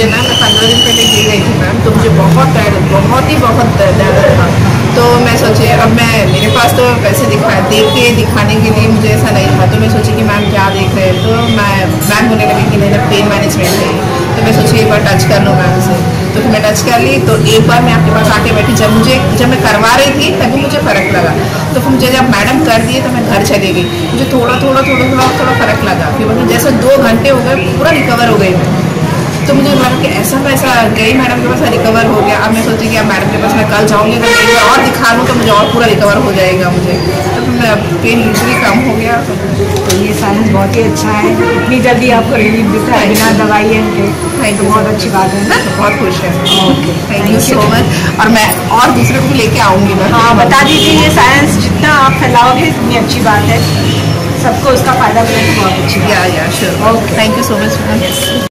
मुझे ना, मैं पंद्रह दिन पहले गिर गई थी मैम तो मुझे बहुत दर्द बहुत ही बहुत दर्द था। तो मैं सोचे, अब मैं, मेरे पास तो पैसे दिखा, देख के, दिखाने के लिए मुझे ऐसा नहीं था। तो मैं सोची कि मैम क्या देख रहे हैं? तो मैं, मैम बोलने लगी कि मेरा पेन मैनेजमेंट है। तो मैं सोची, एक बार टच कर लूँ मैम से। तो फिर मैं टच कर ली तो एक बार मैं आपके पास आके बैठी, जब मुझे, जब मैं करवा रही थी, तभी मुझे फ़र्क लगा। तो फिर मुझे जब मैडम कर दिए तो मैं घर चली गई। मुझे थोड़ा थोड़ा थोड़ा थोड़ा थोड़ा फ़र्क लगा। फिर मतलब जैसे दो घंटे हो गए, पूरा रिकवर हो गई मैं। तो मुझे लगा कि ऐसा पैसा गई मैडम के पास रिकवर हो गया। अब मैं सोची कि अब मैडम के पास मैं कल जाऊँगी अगर मैं और दिखा लूँ तो मुझे और पूरा रिकवर हो जाएगा मुझे। तो फिर मैं पेन इजली कम हो गया। तो ये साइंस बहुत ही अच्छा है। इतनी जल्दी आपको रिलीफ देता है बिना दवाई है तो. बहुत अच्छी बात है ना? तो बहुत खुश है। Okay thank you so much और मैं और दूसरे को भी लेके आऊँगी मैं हाँ बता दीजिए ये साइंस जितना आप फैलाओगे उतनी अच्छी बात है। सबको उसका फ़ायदा मिले तो बहुत अच्छी या या sure okay thank you so much ma'am